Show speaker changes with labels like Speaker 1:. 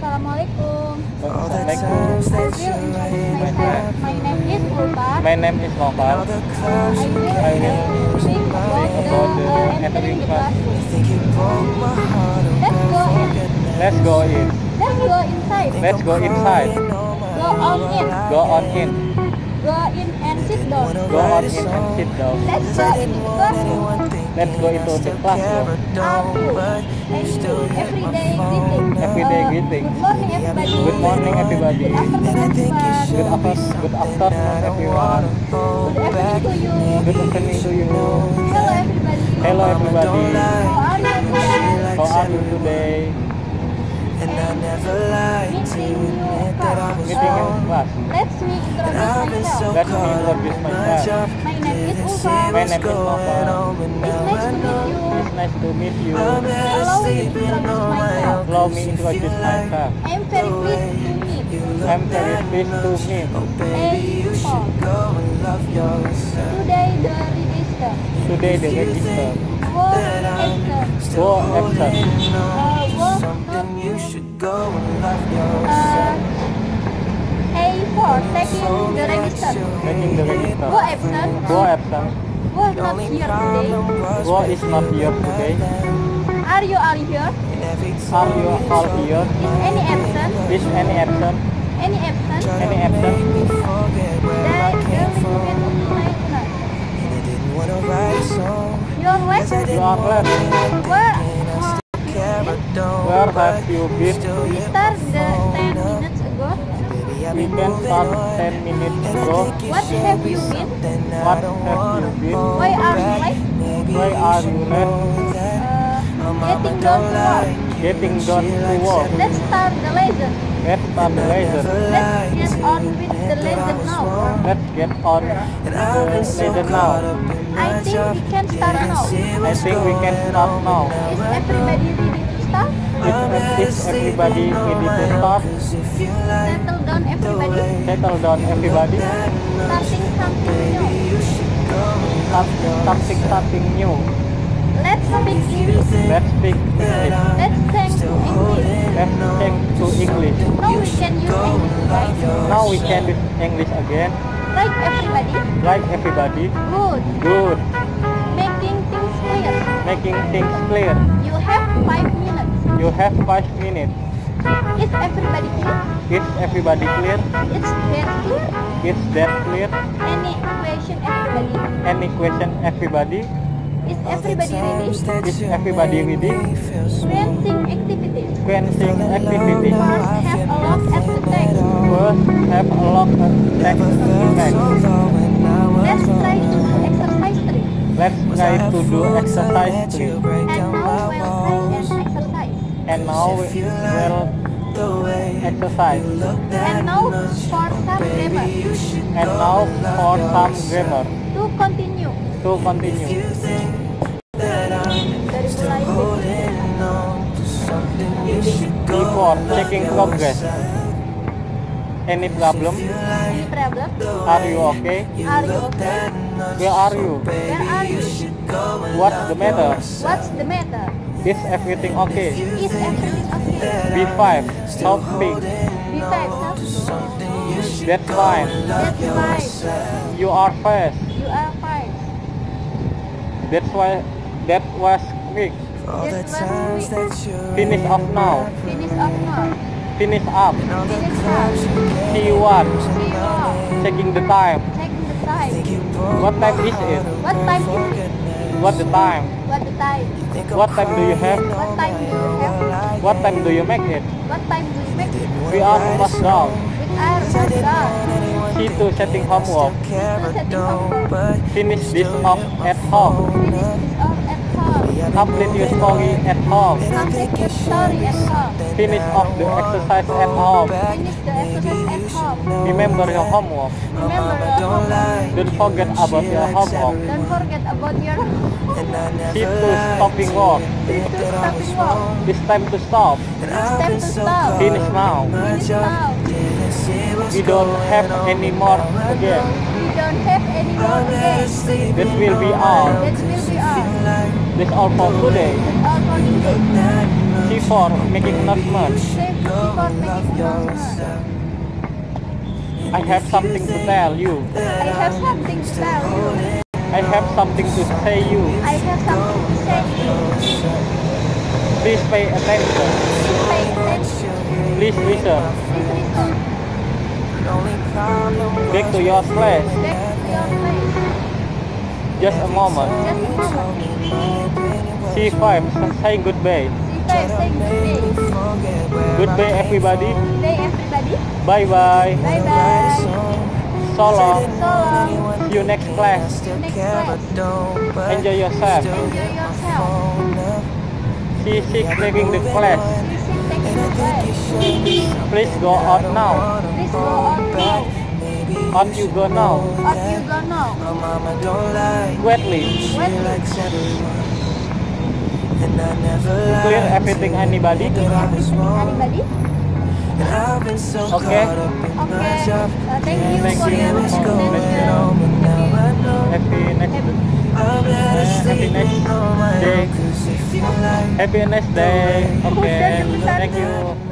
Speaker 1: Assalamualaikum.
Speaker 2: Assalamualaikum.
Speaker 1: My name is Ulfa.
Speaker 2: My name is Noval.
Speaker 1: I will speak about the uh, entering classroom. Let's go in.
Speaker 2: Let's go in.
Speaker 1: Let's go inside.
Speaker 2: Let's go inside.
Speaker 1: Go on in.
Speaker 2: Go on in.
Speaker 1: Go in and sit down.
Speaker 2: Go on in and sit down.
Speaker 1: Let's go classroom.
Speaker 2: Let's go into the classroom.
Speaker 1: You? You. Everyday greeting.
Speaker 2: Everyday greeting.
Speaker 1: Good morning, everybody.
Speaker 2: Good morning, everybody.
Speaker 1: Good afternoon,
Speaker 2: Good afternoon, afternoon, everyone.
Speaker 1: Good evening to you.
Speaker 2: Good evening to you.
Speaker 1: Hello, everybody.
Speaker 2: Hello, everybody.
Speaker 1: How are you today?
Speaker 2: You?
Speaker 3: And I never lied to was
Speaker 2: Meeting in class.
Speaker 1: Let's me
Speaker 3: And
Speaker 1: introduce
Speaker 3: so
Speaker 1: myself.
Speaker 2: Let me
Speaker 3: caught up
Speaker 2: introduce
Speaker 3: my
Speaker 2: myself.
Speaker 1: My name is
Speaker 3: Didn't see
Speaker 1: Ulfah.
Speaker 2: My name is
Speaker 3: going
Speaker 2: Nova.
Speaker 3: on, but
Speaker 1: It's nice to meet you.
Speaker 2: It's nice to meet you.
Speaker 3: I'm better
Speaker 1: Allow me to introduce
Speaker 3: my
Speaker 1: myself.
Speaker 3: own.
Speaker 2: Allow me
Speaker 3: 'cause
Speaker 2: to introduce
Speaker 3: like
Speaker 2: myself.
Speaker 1: I am very pleased to meet you.
Speaker 2: I'm very pleased to meet.
Speaker 3: Oh, baby, you should go and love yourself.
Speaker 1: Today the register.
Speaker 2: Today the register.
Speaker 1: Work register.
Speaker 3: Still
Speaker 2: Go
Speaker 3: holding
Speaker 1: Uh,
Speaker 3: to
Speaker 1: work
Speaker 3: something. You should go and love
Speaker 1: Uh,
Speaker 3: yourself.
Speaker 1: A4 taking the register.
Speaker 2: Taking the register.
Speaker 1: Go absent.
Speaker 2: Go absent.
Speaker 1: Go not here today.
Speaker 2: Go is not here today.
Speaker 1: Are you all here?
Speaker 2: Are you all here?
Speaker 1: Is any absent?
Speaker 2: Is any absent?
Speaker 1: Any absent?
Speaker 2: Any absent?
Speaker 1: Your lesson.
Speaker 2: You are late.
Speaker 1: Where?
Speaker 2: Where have you been?
Speaker 1: We start 10 minutes ago. What have you been?
Speaker 2: What have you been?
Speaker 1: Why are you late?
Speaker 2: Why are you late?
Speaker 1: Uh, getting down to work.
Speaker 2: Getting done to work.
Speaker 1: Let's start the lesson.
Speaker 2: Let's start the lesson.
Speaker 1: Let's get on with the lesson now.
Speaker 2: Let's get on with the lesson now.
Speaker 1: I think we can start now.
Speaker 2: I think we can start now.
Speaker 1: Is everybody ready to start?
Speaker 2: Is everybody ready to start?
Speaker 1: Settle down, everybody.
Speaker 2: Settle down, everybody.
Speaker 1: Starting something new.
Speaker 2: Start, starting something new.
Speaker 1: Let's speak English.
Speaker 2: Let's speak English.
Speaker 1: Let's to English.
Speaker 2: Let's change to English.
Speaker 1: Now we can use English, right?
Speaker 2: Now we can use English again.
Speaker 1: Like everybody.
Speaker 2: Like everybody.
Speaker 1: Good.
Speaker 2: Good.
Speaker 1: Making things clear.
Speaker 2: Making things clear.
Speaker 1: You have five minutes.
Speaker 2: You have five minutes.
Speaker 1: Is everybody clear?
Speaker 2: Is everybody clear?
Speaker 1: It's very clear.
Speaker 2: Is that clear?
Speaker 1: Any question, everybody?
Speaker 2: Any question, everybody?
Speaker 1: Is everybody ready?
Speaker 2: Is everybody ready?
Speaker 1: Fencing activities.
Speaker 2: Fencing activity.
Speaker 1: First, have a look at the text.
Speaker 2: First, have a look at text text.
Speaker 1: Let's try to do exercise three.
Speaker 2: Let's try to do exercise three.
Speaker 1: And now and
Speaker 2: now we will exercise.
Speaker 1: And now for some grammar.
Speaker 2: And now for some grammar.
Speaker 1: To continue.
Speaker 2: To continue. Before checking progress. Any problem?
Speaker 1: any problem.
Speaker 2: Are you okay?
Speaker 1: Are you okay?
Speaker 2: Where are you?
Speaker 1: Where are you?
Speaker 2: What's the matter?
Speaker 1: What's the matter?
Speaker 2: Is everything okay?
Speaker 1: Is everything okay?
Speaker 2: B5. Stop speak.
Speaker 1: Besides, huh?
Speaker 2: That's fine.
Speaker 1: that's fine.
Speaker 2: You are fast.
Speaker 1: You are fine.
Speaker 2: That's why that was quick.
Speaker 1: That's was quick.
Speaker 2: Finish off now.
Speaker 1: Finish off now.
Speaker 2: Finish up.
Speaker 1: Finish up.
Speaker 2: See what?
Speaker 1: See you.
Speaker 2: Checking the time.
Speaker 1: Checking the time.
Speaker 2: What time is it?
Speaker 1: What time is it?
Speaker 2: What the time?
Speaker 1: What the time?
Speaker 2: What time do you have?
Speaker 1: What time do you have?
Speaker 2: What time do you make it?
Speaker 1: What time do you make it?
Speaker 2: We are almost done.
Speaker 1: With our down.
Speaker 2: See to setting homework.
Speaker 1: To setting homework.
Speaker 2: Finish this off at home. Complete your story at home.
Speaker 1: Complete your story at home.
Speaker 2: Finish off the exercise at home.
Speaker 1: Finish the exercise at home.
Speaker 2: Remember your homework.
Speaker 1: Remember your homework.
Speaker 2: Don't forget about your homework.
Speaker 1: Don't forget about your
Speaker 2: See to stopping work.
Speaker 1: to stopping work.
Speaker 2: It's time to stop.
Speaker 1: Step to stop.
Speaker 2: Finish now.
Speaker 1: Finish now.
Speaker 2: We don't have any more again.
Speaker 1: We don't have any more days.
Speaker 2: That will be all.
Speaker 1: That will be all.
Speaker 2: That's all for today.
Speaker 1: That's all for today.
Speaker 2: See for making announcement.
Speaker 1: Save
Speaker 3: go
Speaker 1: before
Speaker 3: and love
Speaker 1: making wrong
Speaker 3: yourself.
Speaker 2: I have something to tell you.
Speaker 1: I have something to tell you.
Speaker 2: I have something to say you.
Speaker 1: I have something to say you.
Speaker 2: Please pay attention.
Speaker 1: Please pay attention.
Speaker 2: Please listen.
Speaker 1: Please listen.
Speaker 2: Back to your place. Just a moment.
Speaker 1: Just a moment.
Speaker 2: C5 say goodbye.
Speaker 1: C5 say goodbye.
Speaker 2: Goodbye everybody.
Speaker 1: Goodbye everybody.
Speaker 2: Bye bye.
Speaker 1: Bye bye.
Speaker 2: So long.
Speaker 1: So long.
Speaker 2: See you next class.
Speaker 1: Next class.
Speaker 2: Enjoy yourself.
Speaker 1: Enjoy yourself.
Speaker 2: C6 leaving the class.
Speaker 1: Please take your class.
Speaker 2: Please go out now.
Speaker 1: Please go on now.
Speaker 2: On you go now.
Speaker 1: Up you go now.
Speaker 3: My mama don't like
Speaker 2: Quietly.
Speaker 3: She
Speaker 1: Quietly.
Speaker 3: likes everyone. And I never lied
Speaker 2: Clear everything anybody.
Speaker 3: that I was.
Speaker 1: Anybody?
Speaker 3: And so
Speaker 2: Okay.
Speaker 3: caught up in my
Speaker 1: Okay.
Speaker 3: job.
Speaker 1: Uh, thank you
Speaker 2: Thank
Speaker 1: for
Speaker 2: you.
Speaker 1: your
Speaker 3: What's going
Speaker 1: explanation.
Speaker 3: on, but now I know.
Speaker 2: Happy next Uh, happy next day.
Speaker 3: own. 'Cause if you like
Speaker 2: Happy next day. Okay. Thank you.